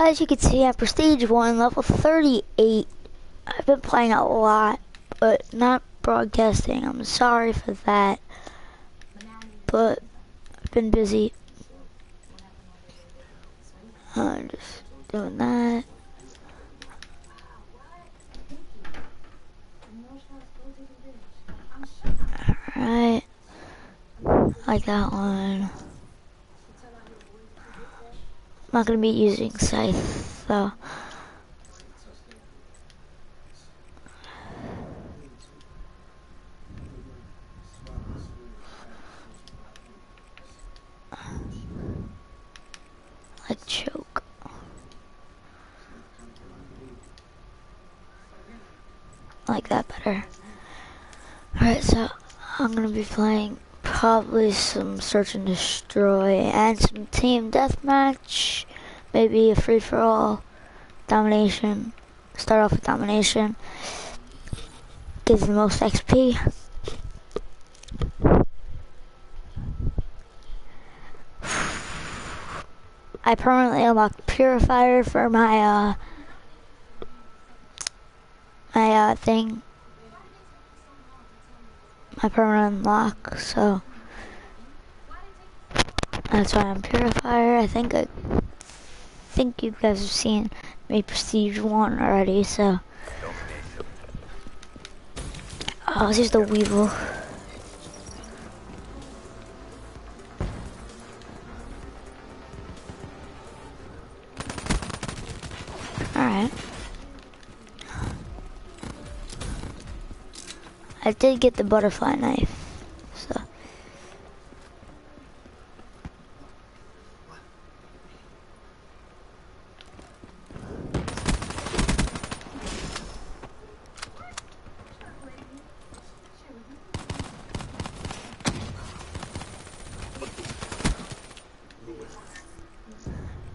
As you can see, at Prestige 1, level 38. I've been playing a lot, but not broadcasting. I'm sorry for that. But I've been busy. I'm just doing that. Alright. Like that one. I'm not gonna be using scythe though. Like choke. Like that better. Alright, so I'm gonna be playing probably some search and destroy and some team deathmatch. Maybe a free for all. Domination. Start off with domination. Gives the most XP. I permanently unlocked Purifier for my uh my uh thing. My permanent unlock, so that's why I'm Purifier. I think I think you guys have seen me Prestige 1 already, so Oh, this is the Weevil. I did get the butterfly knife, so.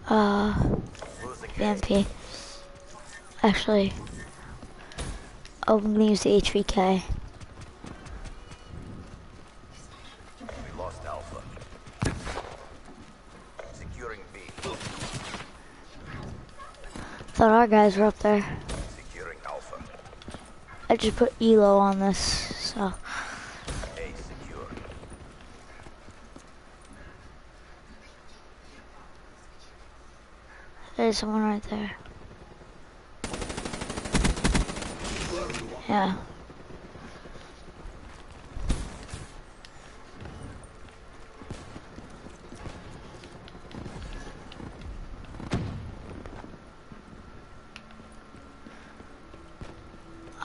Uh, VMP. Actually, I'm gonna use the HVK. Our guys were up there. Securing Alpha. I just put Elo on this, so. A secure. There's someone right there. Yeah.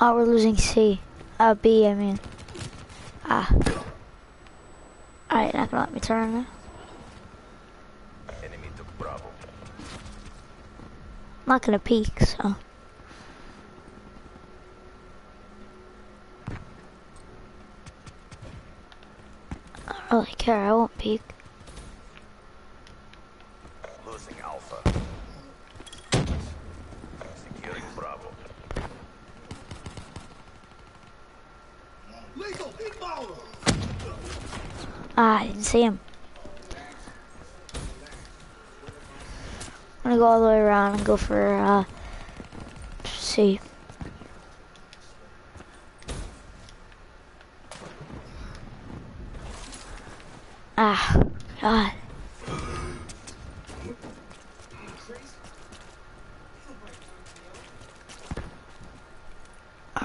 Oh, we're losing C. Uh, B, I mean. Ah. Alright, not gonna let me turn now. Enemy took Bravo. I'm not gonna peek, so. I don't really care, I won't peek. Losing Alpha. Securing Bravo. Ah, I didn't see him. I'm gonna go all the way around and go for, uh, C. Ah, God.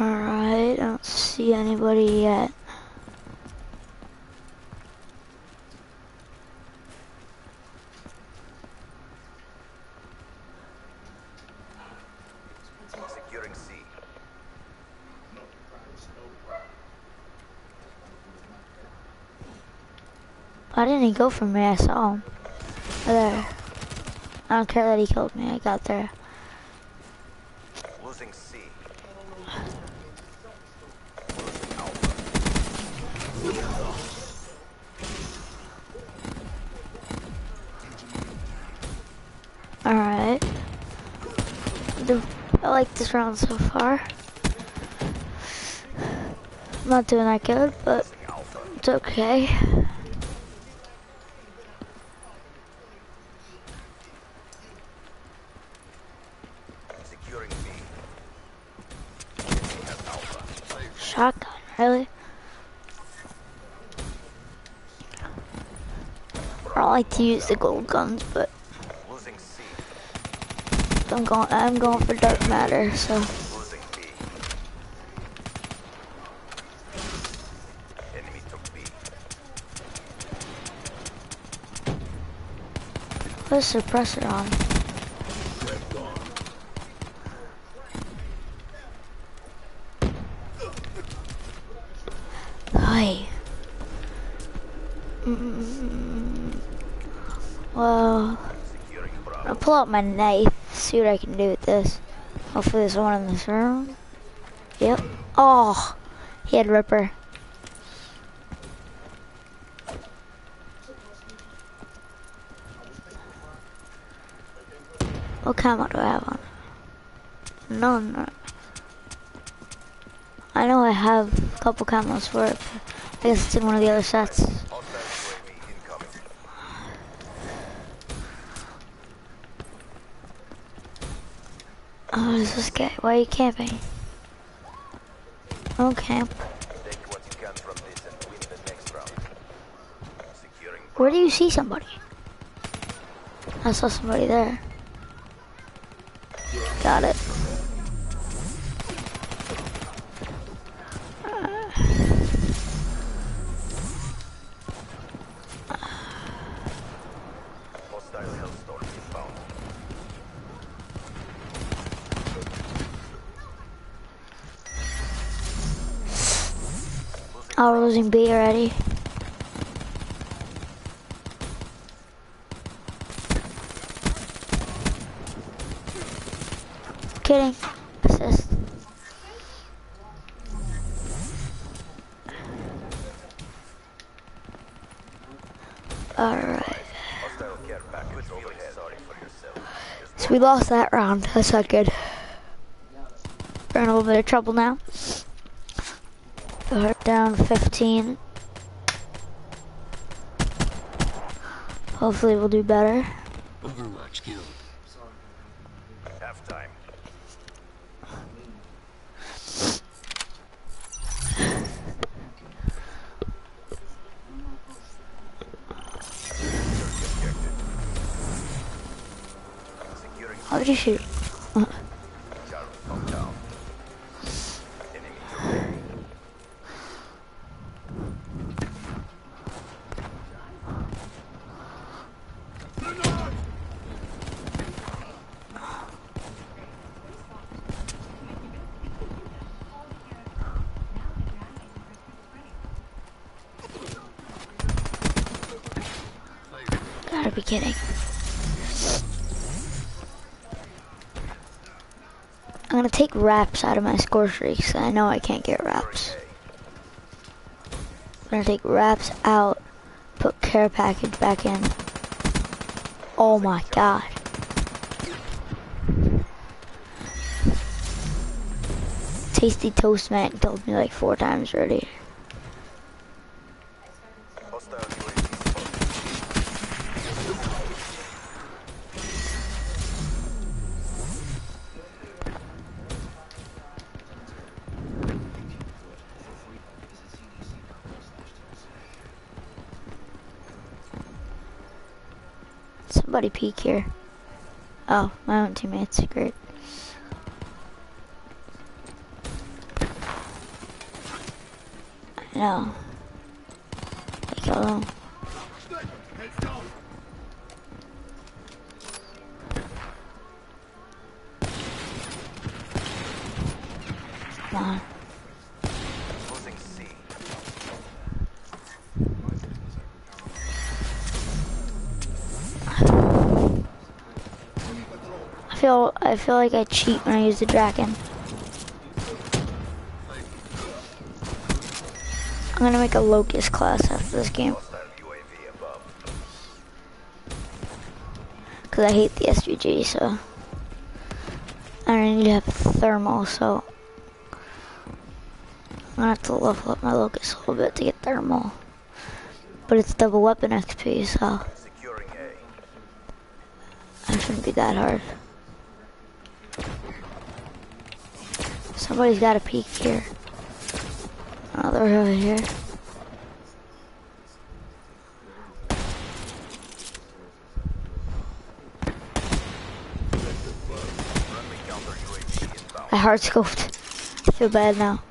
Alright, I don't see anybody yet. Securing C. Why didn't he go for me? I saw him. There. I don't care that he killed me. I got there. Losing C. Losing Alpha. Alright. I like this round so far. I'm not doing that good, but it's okay. shotgun, really? I don't like to use the gold guns, but. I'm going. I'm going for dark matter. So Losing B. Enemy put a suppressor on. Hi. Mm, Well, Securing Bravo. I'll pull out my knife, see what I can do with this. Hopefully there's one in this room. Yep. Oh, he had Ripper. What camo do I have on? No, no. I know I have a couple camos for it. I guess it's in one of the other sets. Hostile UAV incoming. Oh, what is this guy? Why are you camping? Oh, camp. Next round. Securing Where do you see somebody? I saw somebody there. Got it. Losing B already. Kidding. Assist. Alright. So we lost that round. That's not good. We're in a little bit of trouble now. We're down 15. Hopefully we'll do better. Overwatch killed. Half time. Securing How did you shoot? Charlie pump down. Enemy took A. Gotta be kidding. I'm gonna take RAPS out of my score streak, streaks. I know I can't get RAPS. I'm gonna take RAPS out, put care package back in. Oh my god. Tasty Toast Man killed me like four times already. Peek here. Oh, my own teammates. Great. I know. They I feel like I cheat when I use the dragon. I'm gonna make a locust class after this game because I hate the SVG. So I don't need to have thermal. So I'm gonna have to level up my locust a little bit to get thermal. But it's double weapon XP, so it shouldn't be that hard. Somebody's got a peek here. Oh, Another over here. I hard scoped. I feel bad now.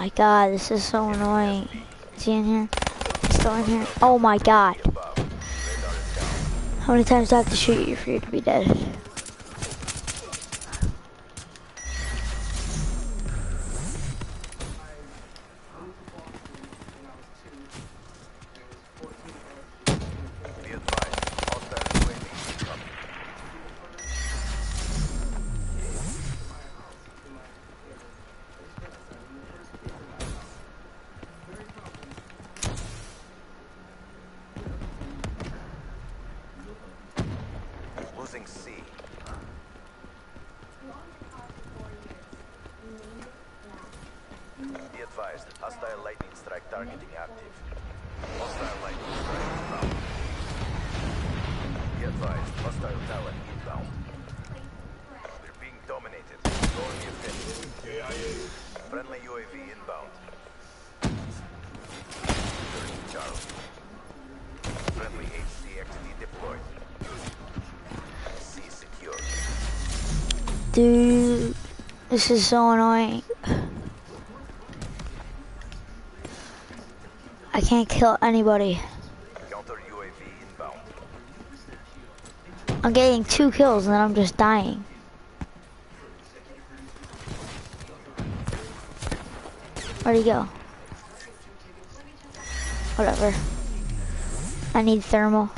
My god, this is so annoying. Is he in here? He's still in here? Oh my god. How many times do I have to shoot you for you to be dead? Dude, this is so annoying. I can't kill anybody. Counter UAV inbound. I'm getting two kills and then I'm just dying. Where'd he go? Whatever. I need thermal.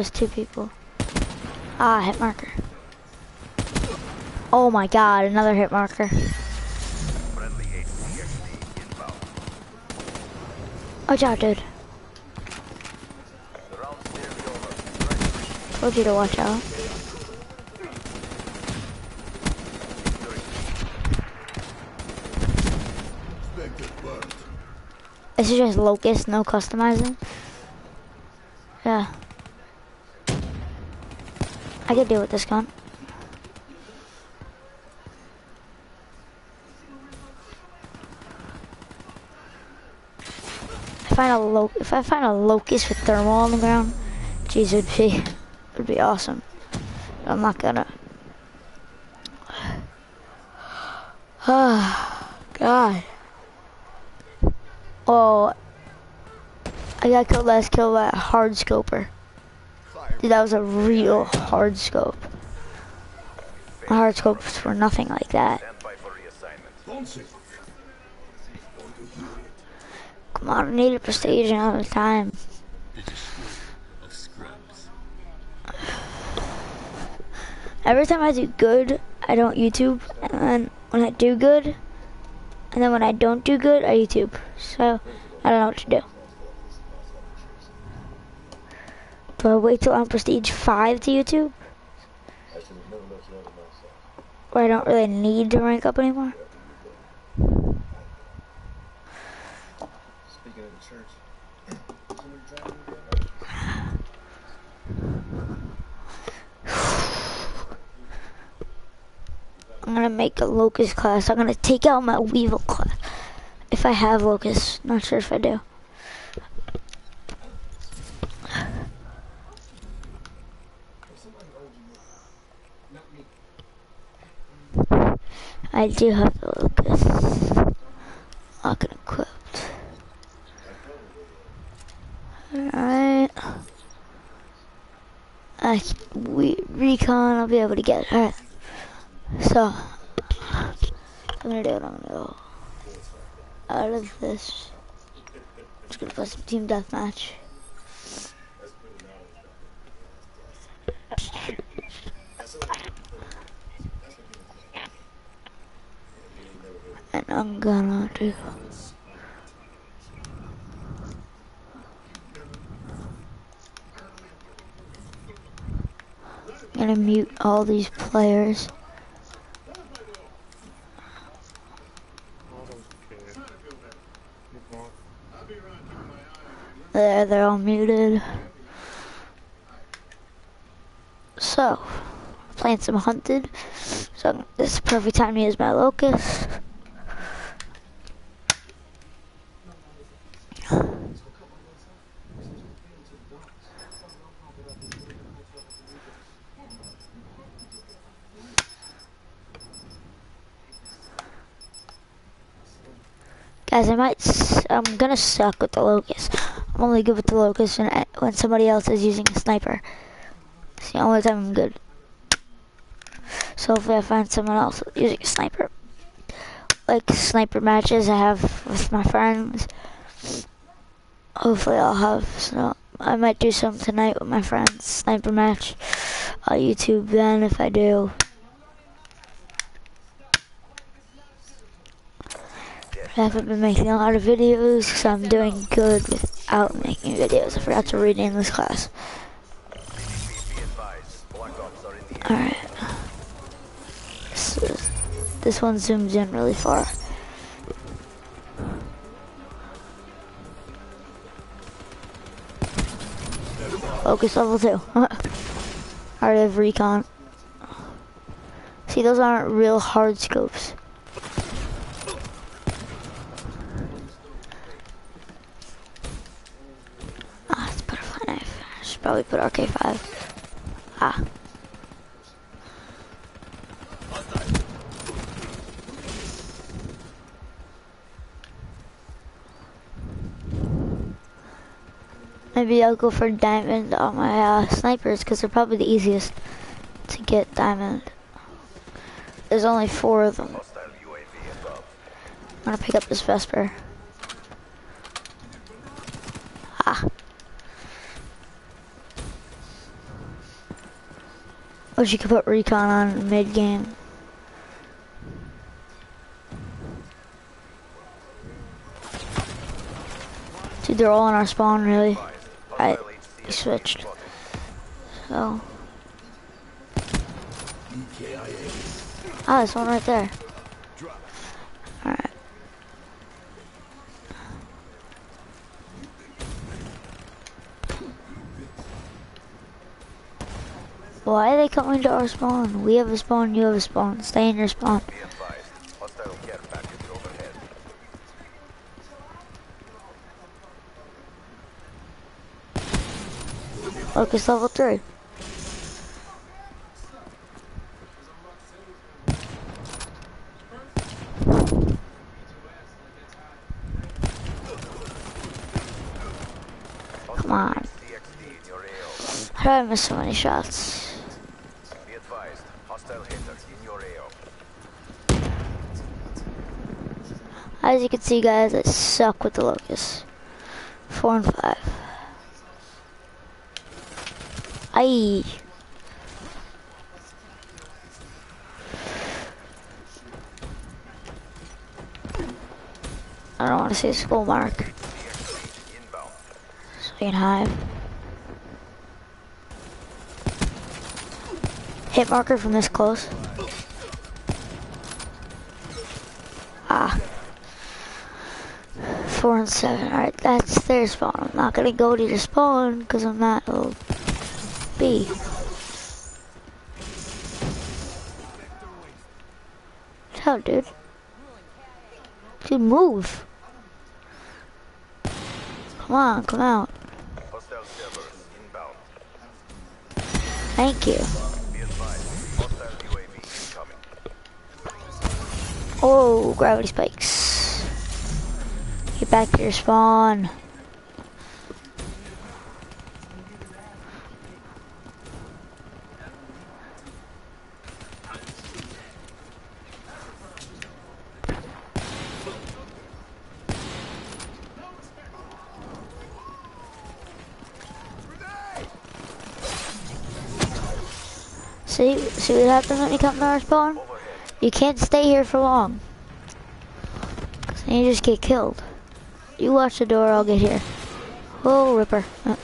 There's two people. Ah, hit marker. Oh my god, another hit marker. Watch out, dude. Told you to watch out. This is just locust, no customizing. Yeah. I could deal with this gun. If I find a lo if I find a locust with thermal on the ground, jeez, it'd be it'd be awesome. But I'm not gonna. Ah, God. Oh, I got killed last kill by a hard scoper. Dude, that was a real hard scope. Hard scopes were nothing like that. Come on, I need a prestige another time. Every time I do good, I don't YouTube, and then when I do good, and then when I don't do good, I YouTube. So, I don't know what to do. Do I wait till I'm prestige 5 to YouTube? Where I don't really need to rank up anymore? I'm gonna make a locust class. I'm gonna take out my weevil class. If I have locust, not sure if I do. I do have the locust. Lock and equipped. Alright. I we recon. I'll be able to get it. Alright. So, I'm gonna do it. I'm gonna go out of this. Just gonna play some team deathmatch. And I'm gonna do. gonna mute all these players. There, they're all muted. So, playing some hunted. So this is perfect time to use my locust. Guys, I might, s- I'm gonna suck with the locust. I'm only good with the locust when, when somebody else is using a sniper. It's the only time I'm good. So hopefully I find someone else using a sniper. Like sniper matches I have with my friends. Hopefully I'll have so I might do some tonight with my friends. Sniper match. I'll YouTube then if I do. I haven't been making a lot of videos so I'm doing good without making videos. I forgot to rename this class. Alright. This, this one zooms in really far. Focus level 2. I already have recon. See, those aren't real hard scopes. Ah, it's butterfly knife. I should probably put RK5. Ah. Maybe I'll go for diamond on my uh, snipers because they're probably the easiest to get diamond. There's only four of them. I'm gonna pick up this Vesper. Ah. Wish you could put recon on mid game. Dude, they're all in our spawn, really. HC switched. So. Ah, there's one right there. Why are they coming to our spawn? We have a spawn, you have a spawn. Stay in your spawn. Be advised. Hostile care package overhead. Focus level 3. Come on. DXD in your AO. How did I miss so many shots? As you can see, guys, I suck with the locust. Four and five. Aye. I don't want to say school mark, can hide. Hit marker from this close. Ah. Four and seven. Alright, that's their spawn. I'm not gonna go to your spawn because I'm not OB. How, dude? Dude, move. Come on, come out. Thank you. Oh, gravity spikes. Back to your spawn. See, see what happens when you come to our spawn? You can't stay here for long. Then you just get killed. You watch the door, I'll get here. Oh, Ripper. Uh.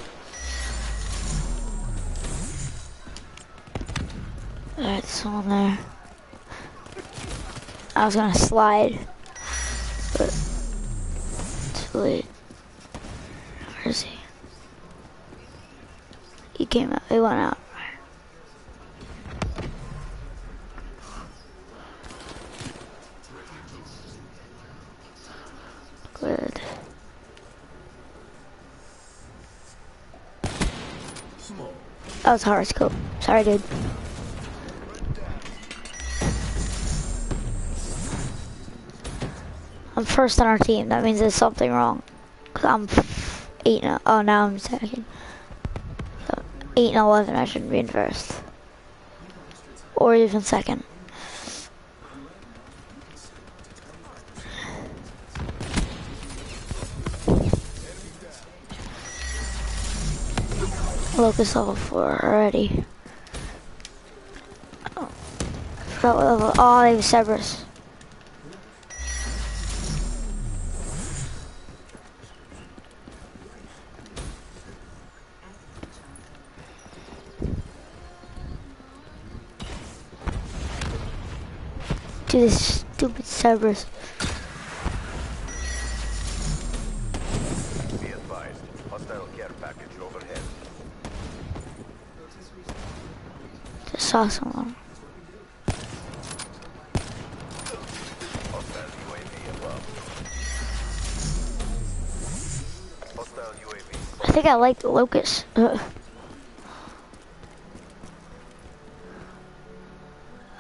Alright, someone there. I was gonna slide, but too late. Where is he? He came out. He went out. Good. That was horoscope. Sorry, dude. I'm first on our team. That means there's something wrong. Cause I'm eight. And, oh, now I'm second. So eight and eleven. I shouldn't be in first, or even second. Locust level four already. Oh, I forgot what level. Oh, they have Cerberus. to this stupid Cerberus. Saw someone. I think I like the locust. I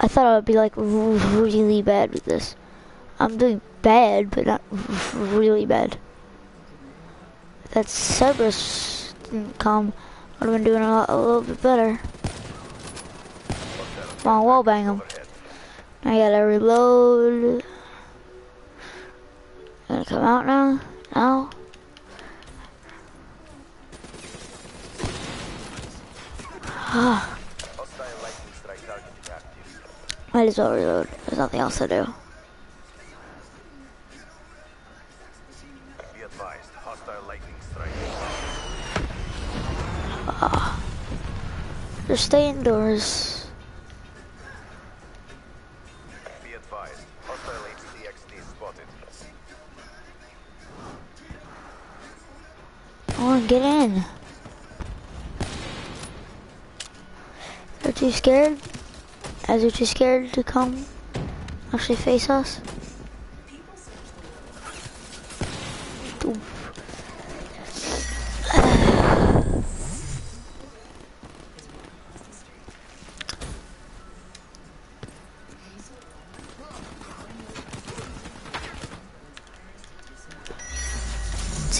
thought I would be like really bad with this. I'm doing bad, but not really bad. That Cerberus didn't come, I would have been doing a, lot, a little bit better. On, wall bang him. I gotta reload. Gonna come out now? No? Ah, might as well reload. There's nothing else to do. Just stay indoors. Get in. They're too scared? As they're too scared to come actually face us?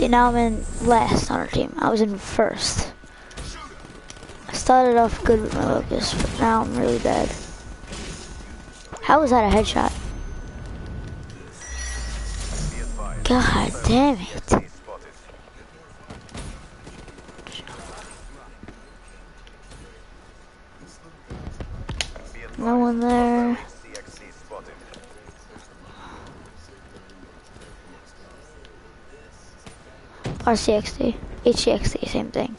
Now I'm in last on our team. I was in first. I started off good with my locust, but now I'm really bad. How was that a headshot? God damn it. RCXD. HCXD, same thing.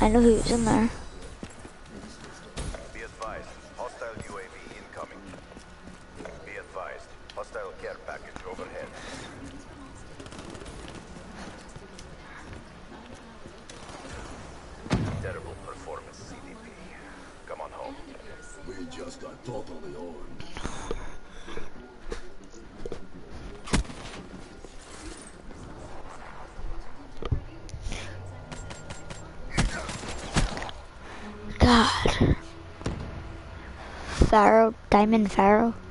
I know who's in there. Pharaoh, Diamond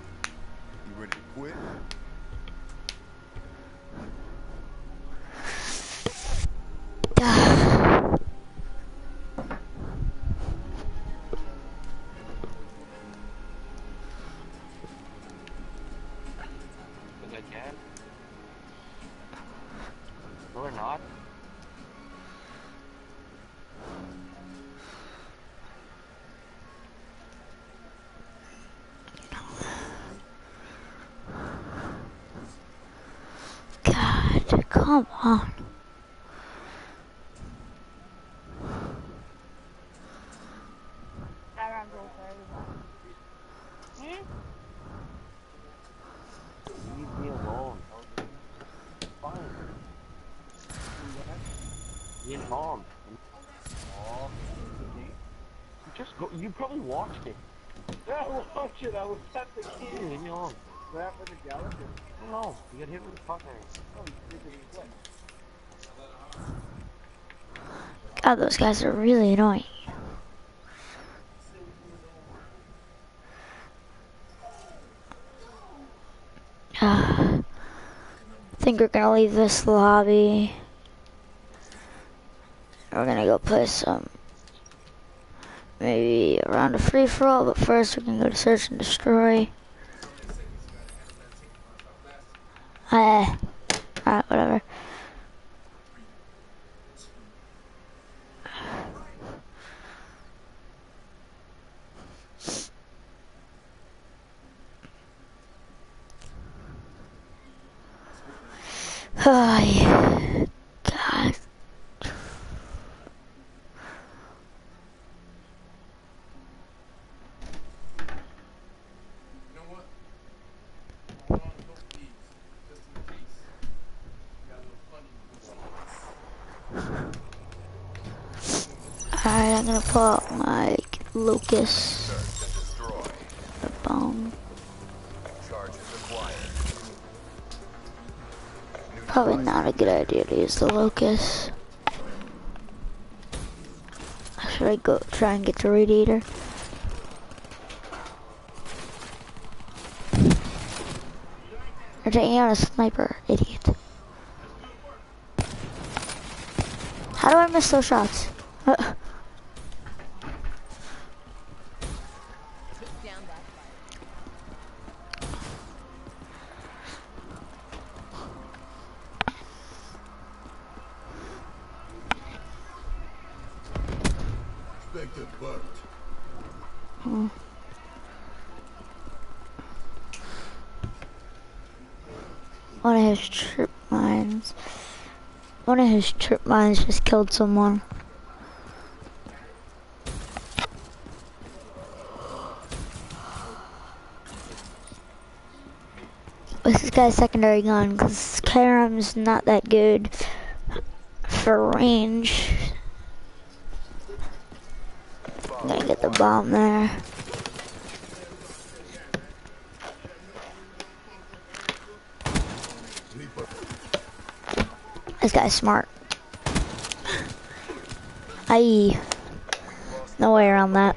Leave mom. Oh, you just go. You probably watched it. I watched it. I was at the key. Leave me alone. What happened to Gallagher? No, you got hit with a fucking. Oh, he's sleeping in place. God, those guys are really annoying. I think we're gonna leave this lobby. We're gonna go play some, maybe around a round of free for all, but first we're gonna go to search and destroy. Uh, alright, whatever. Oh, yeah. God. You know what? I want to look these, just in case. Got a little funny. Alright, I'm gonna pull out my Search the bomb. Probably not a good idea to use the locust. Should I go try and get the radiator? They're taking out a sniper, idiot. How do I miss those shots? Of his trip mines just killed someone. This guy's secondary gun? Because Karam's not that good for range. I'm gonna get the bomb there. This guy's smart. Aye. No way around that.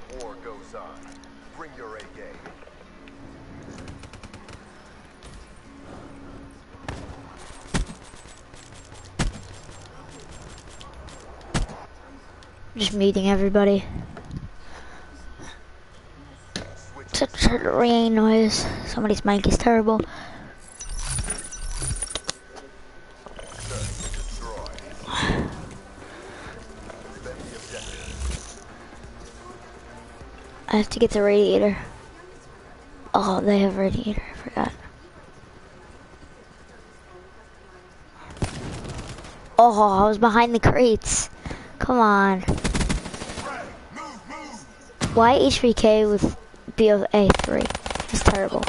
Just meeting everybody. Such a rain noise. Somebody's mic is terrible. I have to get the radiator. Oh, they have radiator. I forgot. Oh, I was behind the crates. Come on. Why HVK with BOA3? It's terrible.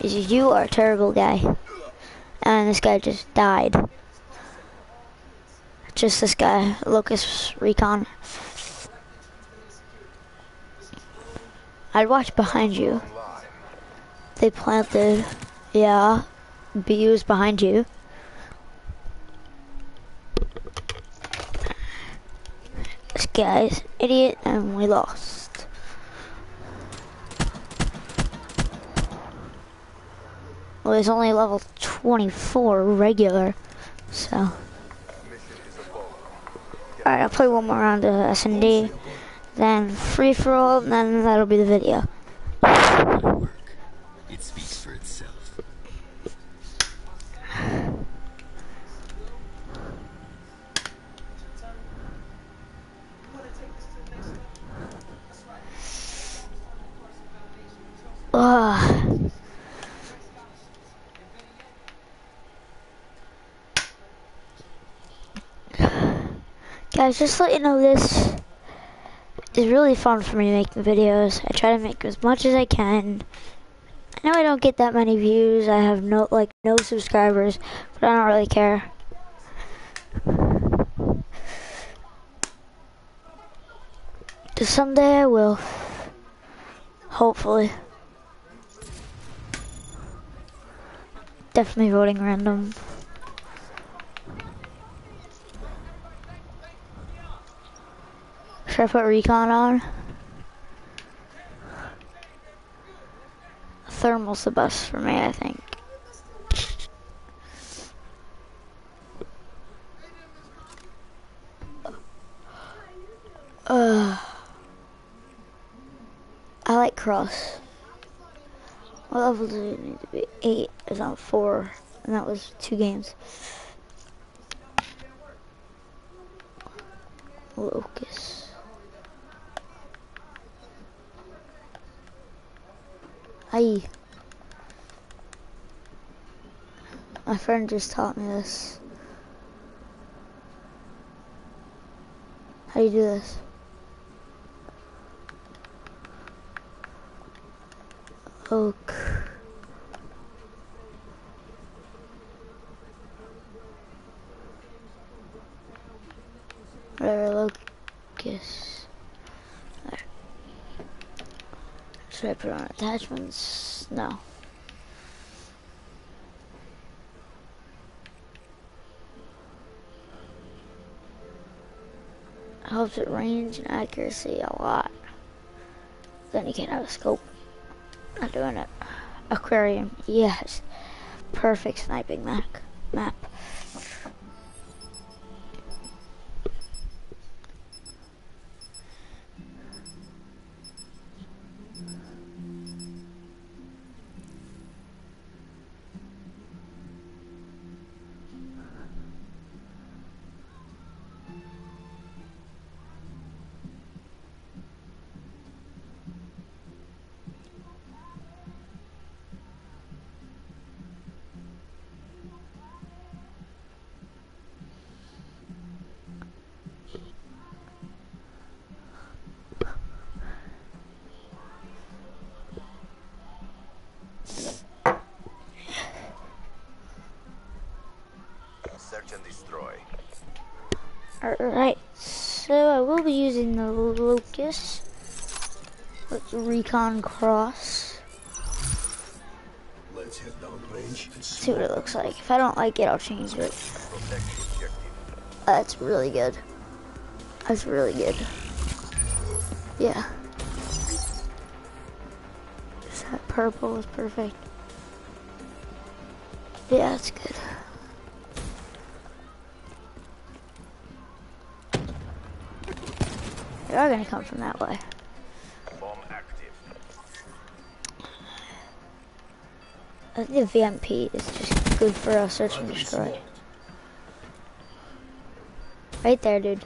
You are a terrible guy. And this guy just died. Just this guy, Locust Recon. I'd watch behind you. They planted. Yeah. BU's behind you. This guy's idiot and we lost. Well, it's only level 24 regular, so. Alright, I'll play one more round of S&D, then free for all, and then that'll be the video. It speaks for itself. Ugh. Guys, just let you know this is really fun for me making videos. I try to make as much as I can. I know I don't get that many views. I have no like no subscribers, but I don't really care. Just someday I will. Hopefully. Definitely voting random. Should I put recon on? Thermal's the best for me, I think. Uh, I like cross. What level does it need to be? Eight. It's on four, and that was two games. Locust. Hi. My friend just taught me this. How do you do this? Oak. Whatever, locus. There. Should I put on attachments? No. Helps with range and accuracy a lot. Then you can't have a scope. Not doing it. Aquarium, yes. Perfect sniping map. Map. Let's cross. Let's head down range and See what it looks like. If I don't like it, I'll change it. Protect the objective. That's really good. That's really good. Yeah. That purple is perfect. Yeah, that's good. They are gonna come from that way. I think the VMP is just good for a search and destroy. Right there, dude.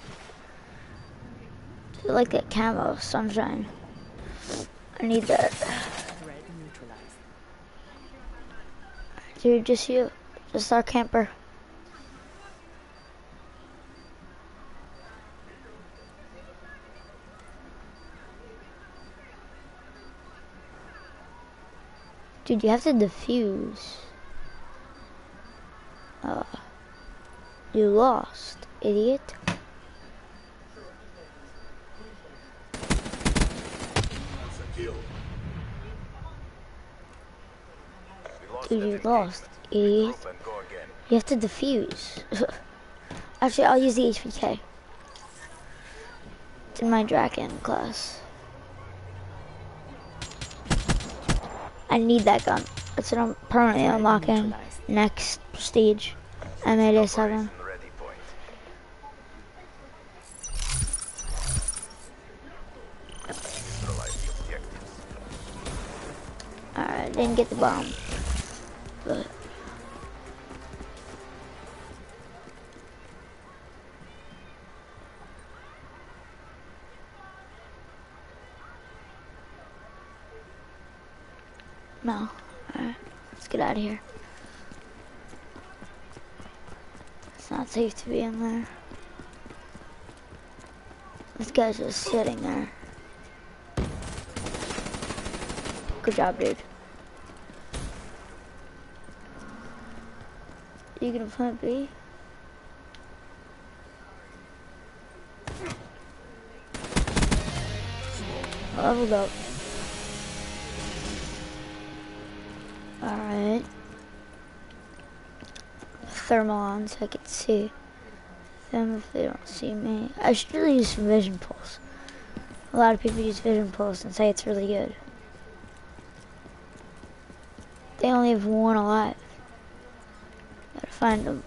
I like that camo, sunshine. I need that. Dude, just you. Just our camper. Dude, you have to defuse. Uh, you lost, idiot. Dude, you lost, idiot. You have to defuse. Actually, I'll use the HVK. It's in my Drakon class. I need that gun. What I'm permanently unlocking next stage. M87. Operation ready point. Neutralize the objectives. Alright, didn't get the bomb. But No. Alright. Let's get out of here. It's not safe to be in there. This guy's just sitting there. Good job, dude. You gonna plant B? Leveled up. Thermal on so I can see them if they don't see me. I should really use some vision pulse. A lot of people use vision pulse and say it's really good. They only have one alive. Gotta find them.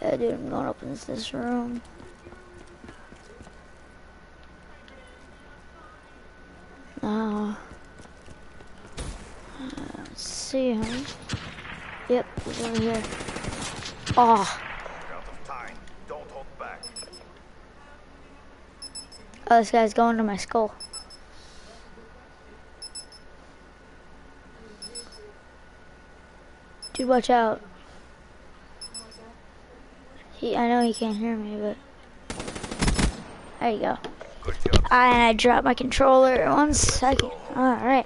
Yeah, dude, I'm going up into this room. Now, uh, let's see him. Yep, he's over here. Oh, You're out of time. Don't hold back. oh, this guy's going to my skull. Dude, watch out. He, I know he can't hear me, but there you go. I, ah, and I dropped my controller. One second. All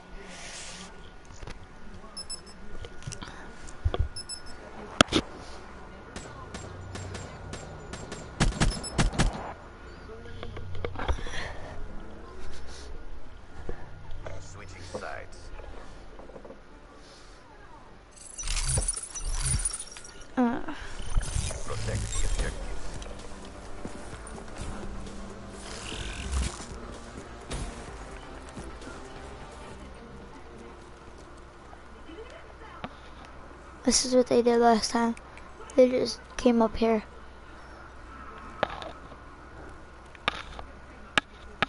this is what they did last time. They just came up here.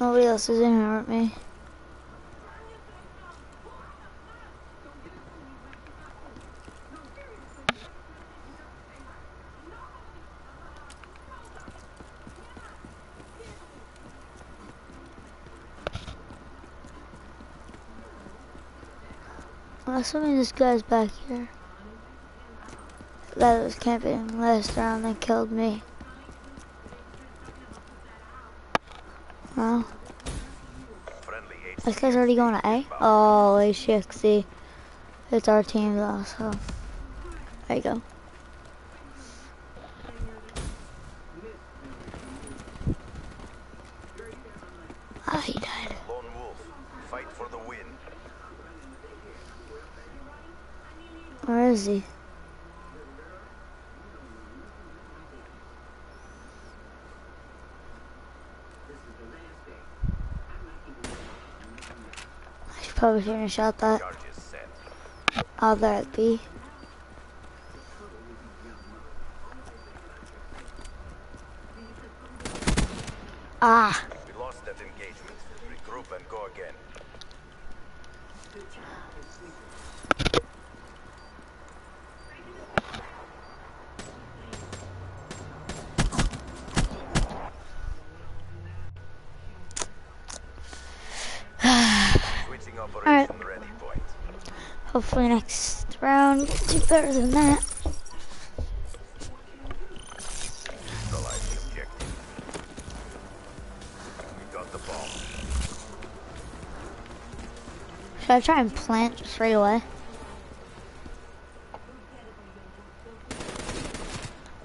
Nobody else is in here with me. I'm assuming this guy's back here. That was camping last round that killed me. Well, Friendly this guy's already going to A? Oh, HXC. It's our team though, so. There you go. Ah, he died. Lone Wolf. Fight for the win. Where is he? I should probably finish out that. Oh, there it be. Ah, We lost that engagement. Regroup and go again. Switching operation ready point. Hopefully next round do better than that. Should I try and plant straight away?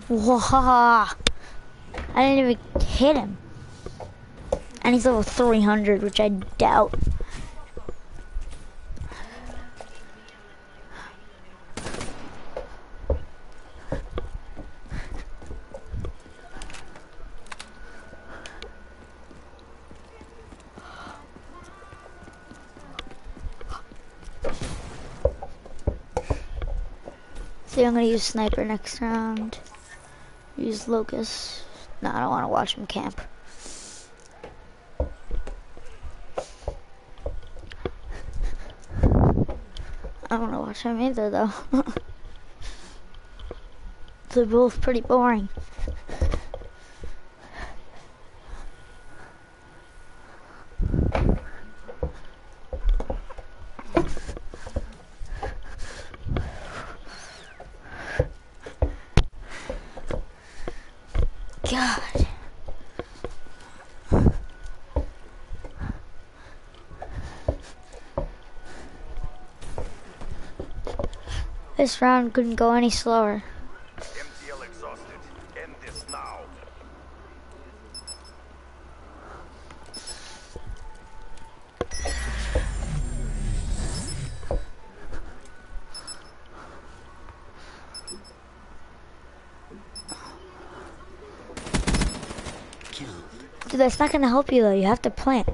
Wow. I didn't even hit him. And he's level 300, which I doubt. Use sniper next round. Use locust. No, I don't want to watch him camp. I don't want to watch him either, though. They're both pretty boring. This round couldn't go any slower. MTL exhausted. End this now. Dude, that's not gonna help you though. You have to plant.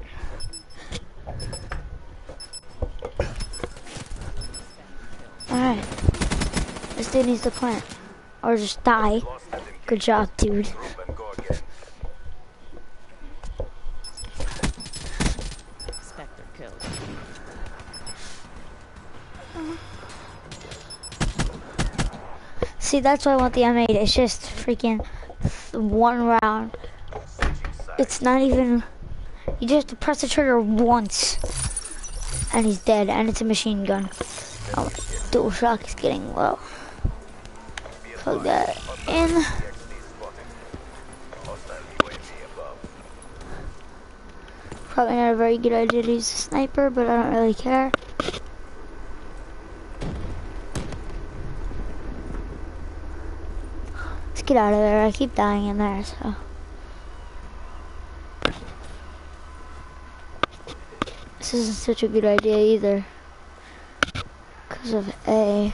Alright. Dude needs to plant. Or just die. Lost it. Engage Good job, dude. group and go again. Spectre killed. See, that's why I want the M8. It's just freaking one round. It's not even. You just have to press the trigger once, and he's dead. And it's a machine gun. Oh, dual shock is getting low. Plug that in. Probably not a very good idea to use a sniper, but I don't really care. Let's get out of there. I keep dying in there, so. This isn't such a good idea either. Because of A.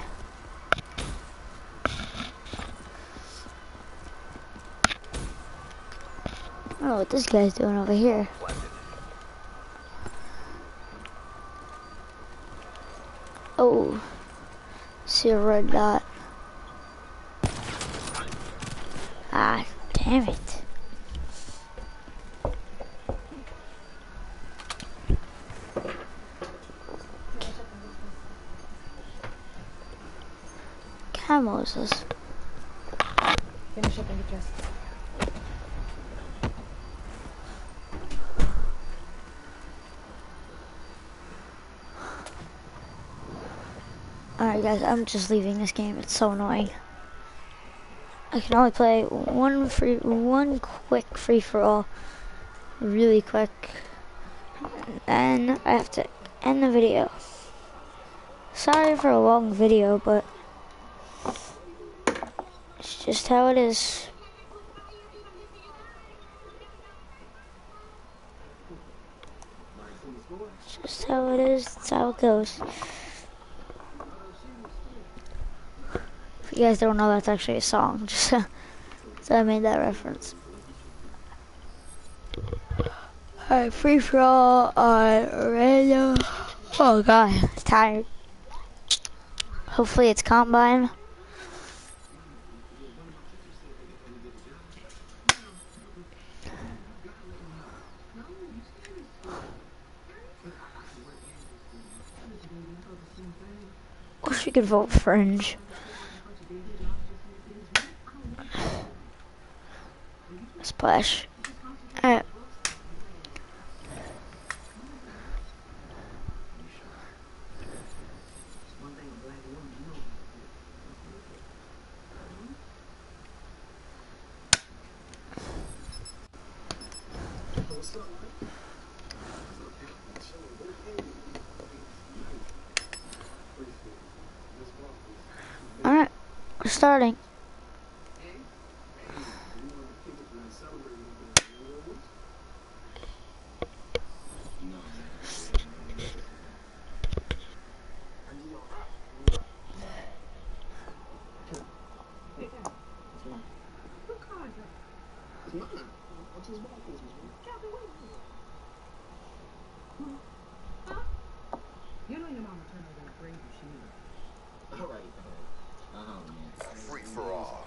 don't know what this guy's doing over here. Oh, see a red dot. Ah, damn it. Camos is Finish up and get dressed. Alright guys, I'm just leaving this game. It's so annoying. I can only play one free one quick free for all. Really quick. And I have to end the video. Sorry for a long video, but it's just how it is. It's just how it is, it's how it goes. If you guys don't know, that's actually a song. Just so I made that reference. Alright, free for all on radio. Oh god, I'm tired. Hopefully it's combine. Wish we could vote fringe. Splash. Alright. Alright, we're starting. Free for all.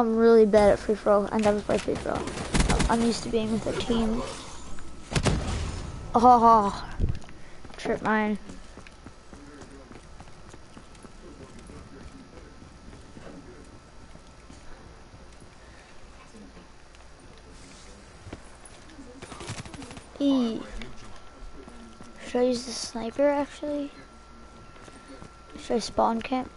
I'm really bad at free for all. I never play free for all. I'm used to being with a team. Oh, trip mine. E. Should I use the sniper actually? Should I spawn camp?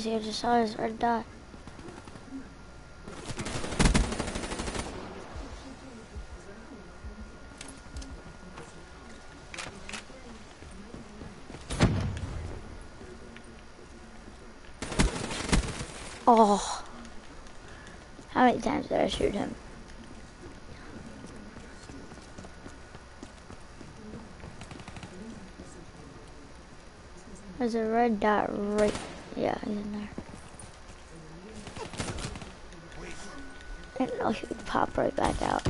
Where is he? I just saw his red dot. Oh. How many times did I shoot him? There's a red dot right. Yeah, he's in there. I didn't he would pop right back out.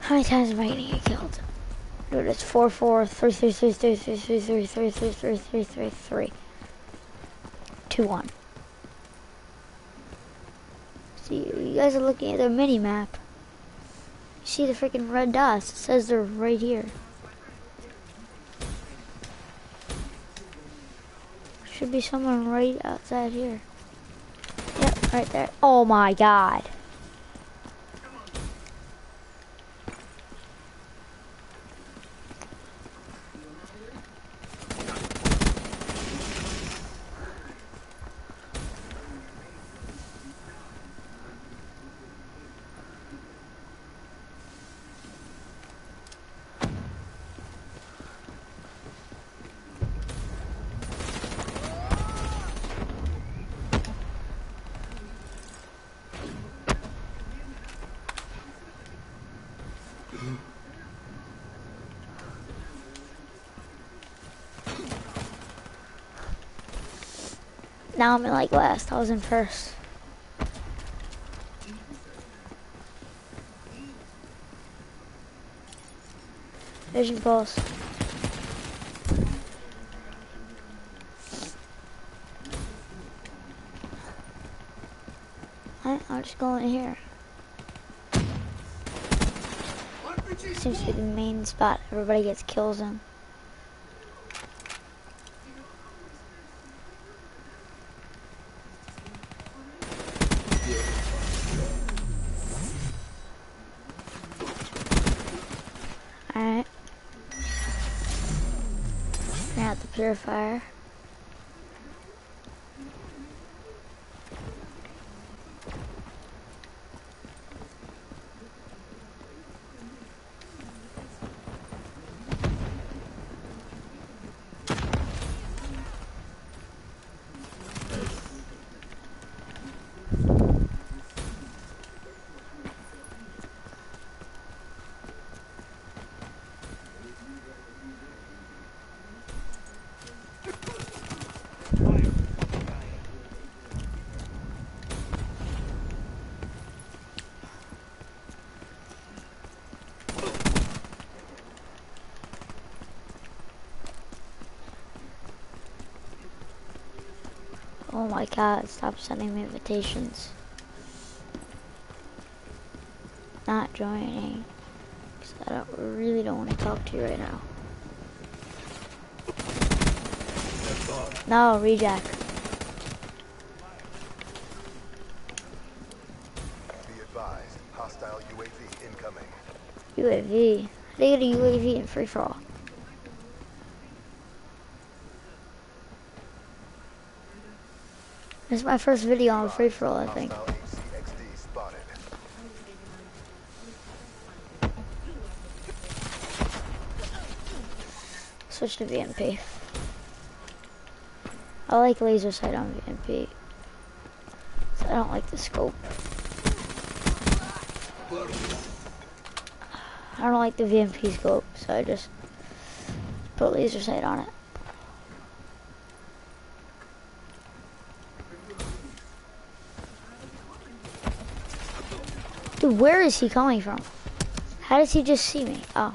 How many times am I gonna get killed? Dude, it's 4 2 1. See, you guys are looking at the mini map. See the freaking red dots? It says they're right here. Should be someone right outside here. Yep, right there. Oh my god. Now I'm in like last. I was in first. Vision pulse. I, I'll just go in here. Seems to be the main spot everybody gets kills in. Alright. Now the purifier. My god, stop sending me invitations. Not joining. Cause I don't, really don't want to talk to you right now. No, reject. Be advised, hostile UAV incoming. UAV. They get a UAV in free for all. This is my first video on free for all, I think. Switch to VMP. I like laser sight on VMP. So I don't like the scope. I don't like the VMP scope, so I just put laser sight on it. Dude, where is he coming from? How does he just see me? Oh.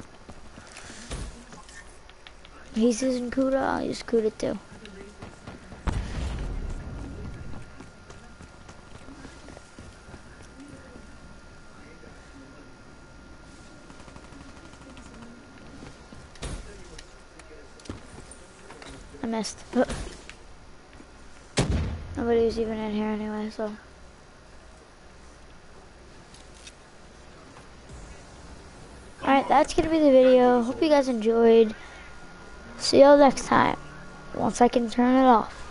He's using Kuda, I'll use Kuda too. I missed. Nobody was even in here anyway, so. That's gonna be the video. Hope you guys enjoyed. See y'all next time. Once I can turn it off.